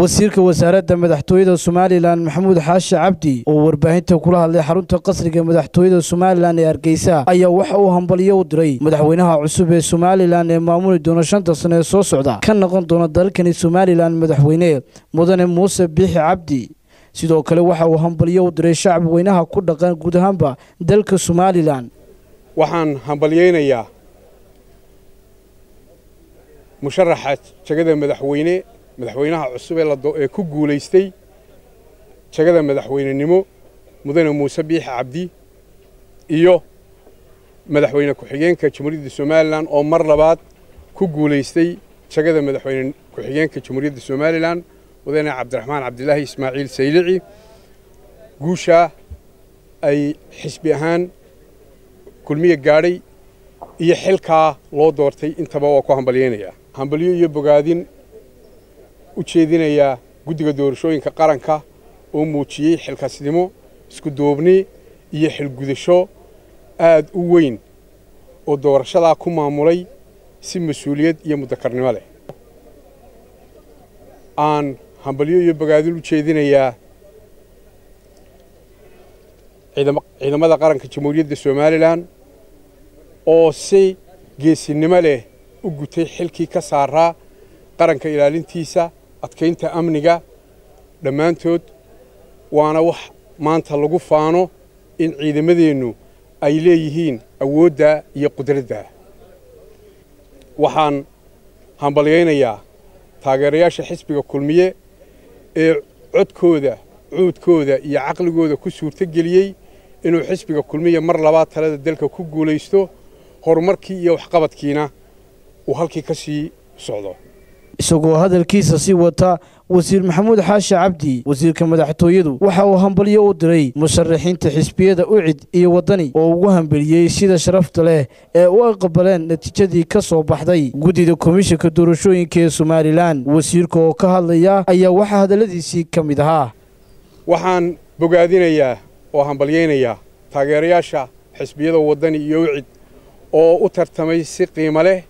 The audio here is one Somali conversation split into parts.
wasiirka wasaaradda madaxtooyada somalilan maxamuud xaashi cabdi oo warbaahinta kula hadlay xarunta qasriga madaxtooyada somalilan ee hargeysa ayaa waxa uu hambalyo u diray madaxweynaha cusub ee somalilan ee maamuli doona shanta sano ee soo socda. Ka noqon doona dalkani somalilan madaxweyne mudane muuse biixi cabdi. Sidoo kale waxa uu hambalyo u diray shacbi weynaha ku dhaqan guud ahaanba dalka somalilan. Waxaan hambalyaynayaa musharaxa jegada madaxweyne madaxweynaha cusub ee ku guulaystay jegada madaxweynenimo mudane muuse biixi cabdi iyo madaxweyne ku-xigeenka jamhuuriyadda somalilan oo mar labaad ku guulaystay jegada madaxweyne ku-xigeenka jamhuuriyadda somalilan mudane cabdiraxmaan cabdilaahi ismaaciil saylici. Guushaa ay xisbi ahaan kulmiye gaadhay iyo xilkaa loo doortay intaba waa ku hambalyaynayaa hambalyo iyo bogaadin u jeedinayaa guddiga doorashooyinka qaranka oo muujiyey xilkasnimo isku duubni iyo xilgudasho aad u weyn oo doorashadaa ku maamulay si mas'uuliyad iyo mudakarnimo leh. Aan hambalyo iyo bogaadin u jeedinayaa ciidamada qaranka jamhuuriyadda somalilan oo si geesinimo leh u gutay xilkii ka saaraa qaranka ilaalintiisa adkaynta amniga dhammaantood waana wax maanta lagu faano in ciidamadeennu ay leeyihiin awoodda iyo qudradda. Waxaan hambalyaynayaa taageerayaasha xisbiga kulmiye ee codkooda cuudkooda iyo caqligooda ku suurtogeliyey inuu xisbiga kulmiye mar labaad talada dalka ku guulaysto horumarkii iyo waxqabadkiina uu halkii ka sii socdo isagoo hadalkiisa sii wata wasiir maxamuud xaashi cabdi wasiirka madaxtooyadu waxa uu hambalyo u diray musharaxiinta xisbiyada ucid iyo waddani oo ugu hambeliyey sida sharafta leh ee u aqbaleen natiijadii ka soo baxday. Guddida komishanka doorashooyinka ee somalilan wasiirka oo ka hadlaya ayaa waxaa hadalladiisii ka mid ahaa. Waxaan bogaadinayaa oo hambalyaynayaa taageerayaasha xisbiyada waddani iyo ucid oo u tartamay si qiimo leh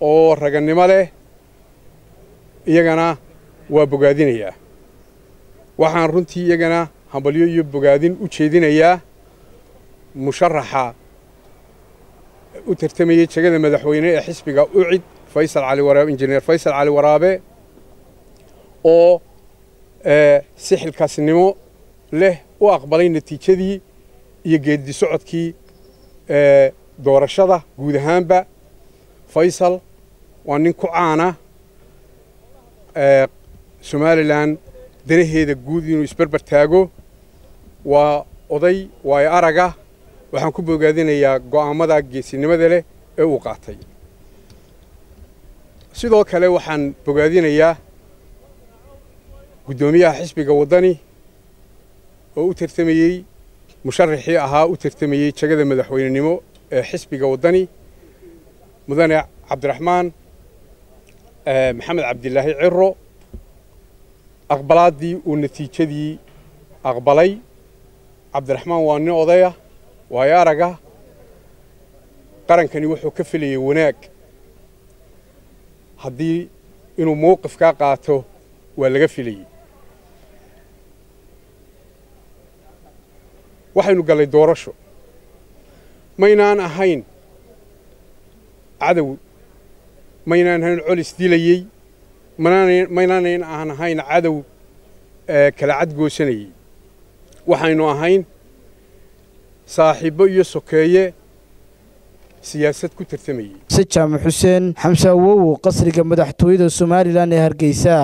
oo ragannimo leh iyagana waa bogaadinayaa waxaan runtii iyagana hambalyo iyo bogaadin u jeedinayaa musharaxa u tartamayey jegada madaxweyne ee xisbiga ucid faysal cali waraabe injineer faysal cali waraabe oo si xilkaasnimo leh u aqbalay natiijadii iyo geeddi socodkii doorashada guud ahaanba. Faysal waa nin ku caana somalilan danaheeda guud inuu isberber taago waa oday waayo araga waxaan ku bogaadinayaa go'aammada geesinimada leh ee uu qaatay. Sidoo kale waxaan bogaadinayaa guddoomiyaha xisbiga waddani oo u tartamayey musharaxii ahaa u tartamayey jegada madaxweynenimo ee xisbiga waddani mudane cabdiraxmaan maxamed cabdilaahi ciro aqbalaaddii uu natiijadii aqbalay. Cabdiraxmaan waa nin odaya waayo araga qarankani wuxuu ka filayay wanaag. Haddii inuu mowqifkaa qaato waa laga filayey waxaynu gallay doorasho. Maynaan ahayn cadow maynaan ahayn col isdilayey maynaanan aan ahayn cadow kala cadgoosanayey waxaynu ahayn saaxiibbo iyo sokeeye siyaasad ku tartamayey. Se jaamac xuseen xamse awowo qasriga madaxtooyada somalilan ee hargeysa